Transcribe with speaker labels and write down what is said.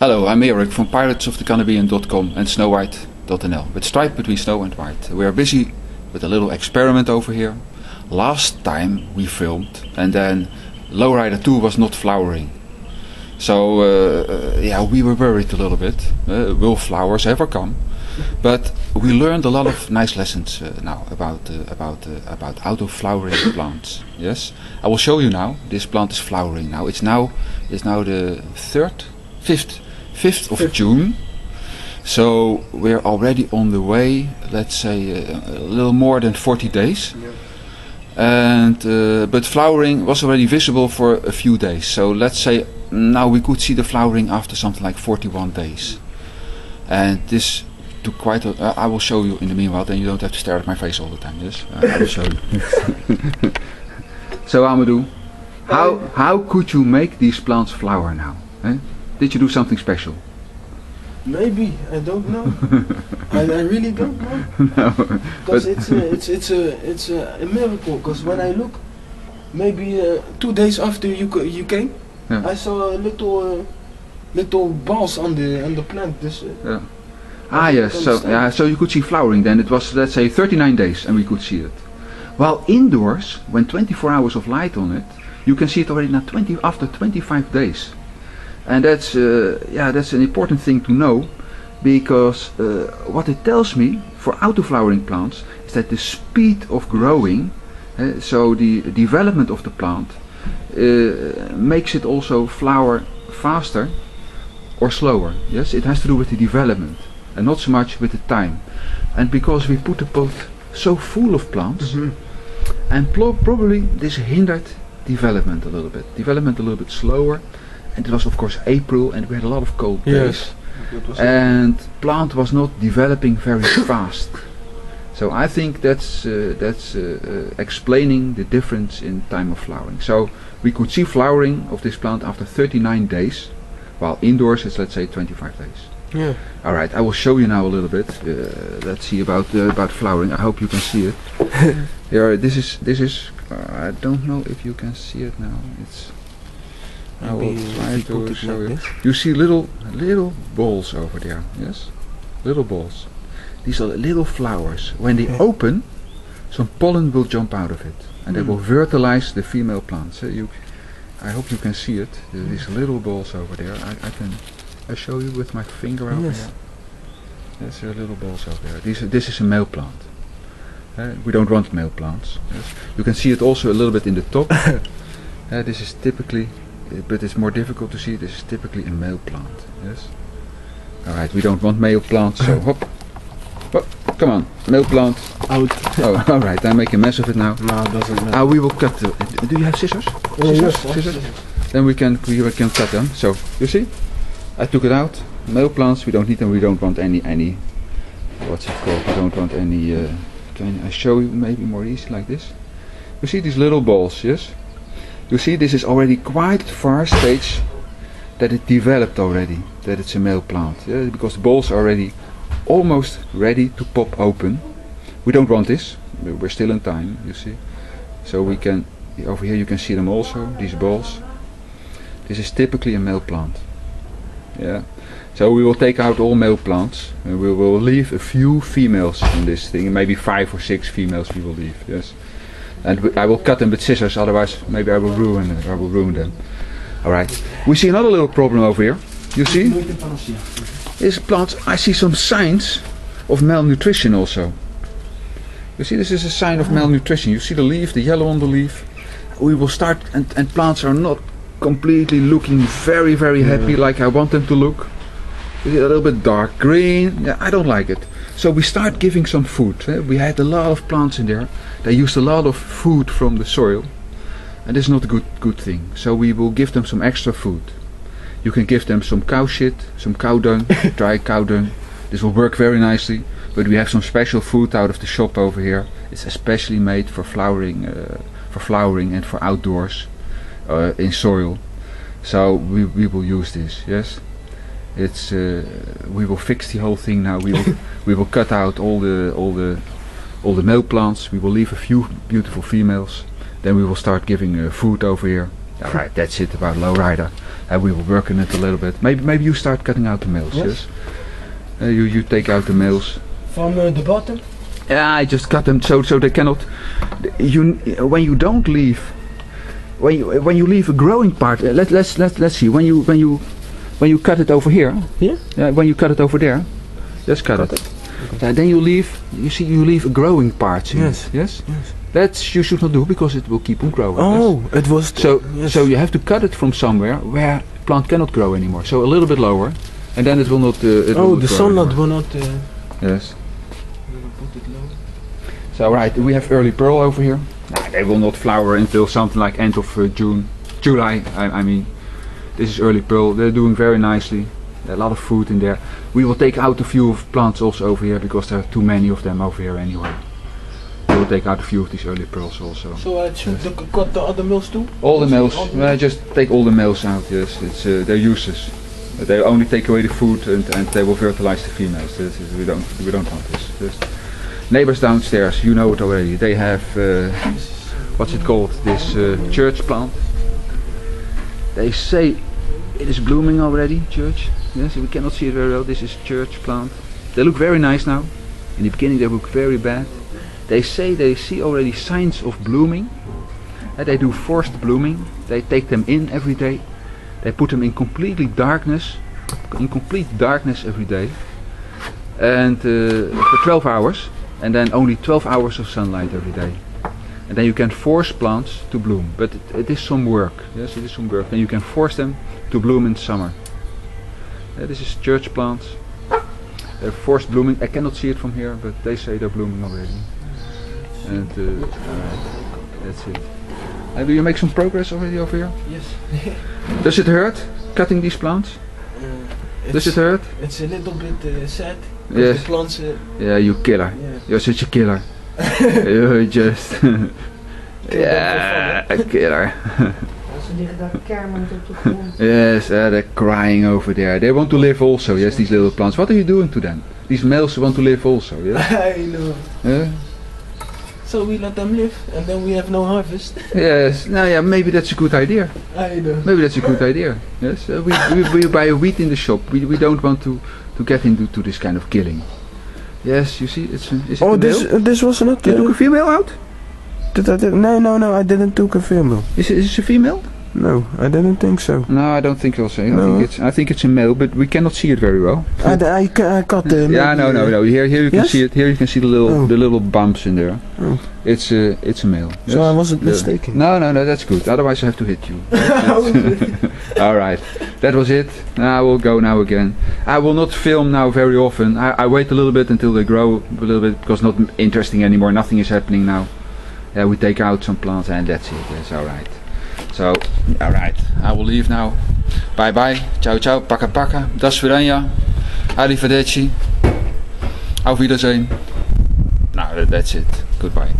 Speaker 1: Hello, I'm Eric from piratesofthecaribbean.com and snowwhite.nl with Stripe between snow and white. We are busy with a little experiment over here. Last time we filmed and then Lowryder 2 was not flowering. So uh, uh, yeah, we were worried a little bit. Uh, will flowers ever come? But we learned a lot of nice lessons uh, now about uh, about uh, about auto flowering plants. Yes, I will show you now. This plant is flowering now. It's now it's now the third, fifth, fifth of June. So we're already on the way. Let's say uh, a little more than 40 days. Yeah. And uh, but flowering was already visible for a few days. So let's say now we could see the flowering after something like 41 days. And this took quite a. Uh, I will show you in the meanwhile. Then you don't have to stare at my face all the time. Yes, uh, I will show you. so Amadou, how how could you make these plants flower now? Eh? Did you do something special?
Speaker 2: Maybe I don't know. I, I really don't know because
Speaker 1: But-
Speaker 2: it's a, it's it's a it's a, a miracle. Because when I look, maybe uh, two days after you you came,
Speaker 1: Yeah.
Speaker 2: I saw a little uh, little balls on the on the plant. This uh,
Speaker 1: Ah yes, so yeah, so you could see flowering then. It was let's say 39 days and we could see it. While indoors, when 24 hours of light on it, you can see it already now 20 after 25 days. And that's uh, yeah, that's an important thing to know because uh, what it tells me for auto flowering plants is that the speed of growing, uh, so the development of the plant, uh, makes it also flower faster or slower. Yes, it has to do with the development and not so much with the time. And because we put the pot so full of plants, and plo- probably this hindered development a little bit. Development a little bit slower, and it was of course April, and we had a lot of cold days,
Speaker 2: Yes. that
Speaker 1: and plant was not developing very fast. So I think that's uh, that's uh, uh, explaining the difference in time of flowering. So we could see flowering of this plant after 39 days, while indoors it's let's say 25 days.
Speaker 2: yeah.
Speaker 1: All right, I will show you now a little bit. Uh, let's see about uh, about flowering. I hope you can see it. Here, this is this is. I don't know if you can see it now. It's. I will try to show
Speaker 2: like
Speaker 1: you.
Speaker 2: this.
Speaker 1: You see little little balls over there. Yes, little balls. These are little flowers. When they
Speaker 2: Yeah.
Speaker 1: open, some pollen will jump out of it, and they
Speaker 2: Hmm.
Speaker 1: will fertilize the female plants. Uh, you, I hope you can see it. There- These little balls over there. I, I can. I show you with my finger over
Speaker 2: Yes.
Speaker 1: here. Yes, there are little balls over there. These, this is a male plant. Uh, we don't want male plants. Yes. You can see it also a little bit in the top. Uh, this is typically, but it's more difficult to see. This is typically a male plant. Yes. All right. We don't want male plants. So hop, hop. Come on, male plant.
Speaker 2: Out.
Speaker 1: Oh, all right. I make a mess of it now.
Speaker 2: No, doesn't matter.
Speaker 1: Uh, we will cut. The, do you have scissors?
Speaker 2: Yes,
Speaker 1: Scissors?
Speaker 2: yes.
Speaker 1: Then we can we can cut them. So you see, I took it out. Male plants we don't need them. We don't want any any. What's it called? We don't want any. Uh, can I show you maybe more easy like this? You see these little balls, yes? You see this is already quite far stage that it developed already. That it's a male plant, yeah? Because the balls are already almost ready to pop open. We don't want this. we- We're still in time, you see. So we can over here you can see them also. These balls. This is typically a male plant. Yeah. So we will take out all male plants and we will leave a few females in this thing. Maybe five or six females we will leave. Yes. And I will cut them with scissors. Otherwise, maybe I will ruin. it. I will ruin them. All right. We see another little problem over here. You see? this plant I see some signs of malnutrition also. You see, this is a sign of malnutrition. You see the leaf, the yellow on the leaf. We will start, and, and plants are not completely looking very, very happy like I want them to look. A little bit dark green. Yeah, I don't like it. So we start giving some food. eh. We had a lot of plants in there. They used a lot of food from the soil, and this is not a good good thing. So we will give them some extra food. You can give them some cow shit, some cow dung, dry cow dung. This will work very nicely. But we have some special food out of the shop over here. It's especially made for flowering, uh, for flowering and for outdoors uh, in soil. So we, we will use this. Yes, it's uh, we will fix the whole thing now. We will we will cut out all the all the all the male plants. We will leave a few beautiful females. Then we will start giving uh, food over here All right, that's it about Lowryder. And we will work on it a little bit. Maybe maybe you start cutting out the males.
Speaker 2: Yes.
Speaker 1: Yes. Uh, you you take out the males.
Speaker 2: From uh, the bottom.
Speaker 1: Yeah, I just cut them so so they cannot. You when you don't leave, when you when you leave a growing part. Uh, let let's let's let's see. When you when you when you cut it over here.
Speaker 2: Here?
Speaker 1: Yeah. When you cut it over there, just cut,
Speaker 2: Cut
Speaker 1: it. Uh, then you leave. You see, you leave a growing part. in
Speaker 2: Yes.
Speaker 1: Yes.
Speaker 2: Yes.
Speaker 1: That's you should not do because it will keep on growing. yes?
Speaker 2: Oh, it was.
Speaker 1: So
Speaker 2: yes.
Speaker 1: so you have to cut it from somewhere where plant cannot grow anymore. So a little bit lower, and then it will not. Uh, it
Speaker 2: oh,
Speaker 1: not
Speaker 2: the
Speaker 1: grow
Speaker 2: sunlight will not. Uh,
Speaker 1: Yes.
Speaker 2: we will put it low.
Speaker 1: So right, we have early pearl over here. Nah, they will not flower until something like end of uh, June, July. I, I mean, this is early pearl. They're doing very nicely. A lot of food in there. We will take out a few of plants also over here because there are too many of them over here anyway. We will take out a few of these early pearls also.
Speaker 2: So I should the, cut the other mills too.
Speaker 1: All the males,
Speaker 2: All the
Speaker 1: uh, just take all the males out. Yes, it's uh, they're useless. They only take away the food and, and they will fertilize the females. This is, we don't we don't want this. Just neighbors downstairs, you know it already. They have uh, what's it called? This uh, church plant. They say it is blooming already. Church. Yes, we cannot see it very well. This is church plant. They look very nice now. In the beginning they look very bad. They say they see already signs of blooming. Uh, they do forced blooming. They take them in every day. They put them in completely darkness, in complete darkness every day, and uh, for 12 hours, and then only 12 hours of sunlight every day. And then you can force plants to bloom, but it, it is some work. Yes, it is some work, and you can force them to bloom in summer. Uh, this is church plants. They're forced blooming. I cannot see it from here, but they say they're blooming already. And uh, alright, that's it. Uh, do you make some progress already over here?
Speaker 2: Yes.
Speaker 1: Does it hurt cutting these plants?
Speaker 2: Uh,
Speaker 1: Does it hurt?
Speaker 2: It's a little bit uh, sad.
Speaker 1: Yes.
Speaker 2: The plants. Uh,
Speaker 1: Yeah, you killer.
Speaker 2: yeah.
Speaker 1: You're such a killer. Just. yeah, a killer.
Speaker 3: Ze liggen daar kermend op de grond.
Speaker 1: yes, uh, they're crying over there. They want to live also, yes, these little plants. What are you doing to them? These males want to live also, yes?
Speaker 2: I know.
Speaker 1: Yeah?
Speaker 2: So we let them live, and then we have no harvest.
Speaker 1: Yes, now yeah, maybe that's a good idea.
Speaker 2: I know.
Speaker 1: Maybe that's a good idea. Yes, uh, we, we, we buy wheat in the shop. We, we don't want to, to get into to this kind of killing. Yes, you see, it's a, is it
Speaker 2: Oh, this
Speaker 1: male?
Speaker 2: this was not.
Speaker 1: You took a female out?
Speaker 2: did I did, no, no, no. I didn't took a female.
Speaker 1: Is it, is it a female?
Speaker 2: No, I didn't think so.
Speaker 1: No, I don't think also. I
Speaker 2: No.
Speaker 1: think it's I think it's a male, but we cannot see it very well.
Speaker 2: I, I, got the.
Speaker 1: yeah, no, no, no. Here, here you can see it. Here you can see the little,
Speaker 2: Oh.
Speaker 1: the little bumps in there.
Speaker 2: Oh.
Speaker 1: It's a, it's a male.
Speaker 2: So
Speaker 1: yes.
Speaker 2: I wasn't mistaken.
Speaker 1: No, no, no. That's good. Otherwise, I have to hit you. All right, that was it. I will go now again. I will not film now very often. I, I wait a little bit until they grow a little bit because not interesting anymore. Nothing is happening now. Yeah, we take out some plants and that's it. That's all right. So, all right. I will leave now. Bye bye. Ciao ciao. Paka paka. Das Sviranja. Arrivederci. Auf Wiedersehen. Now that's it. Goodbye.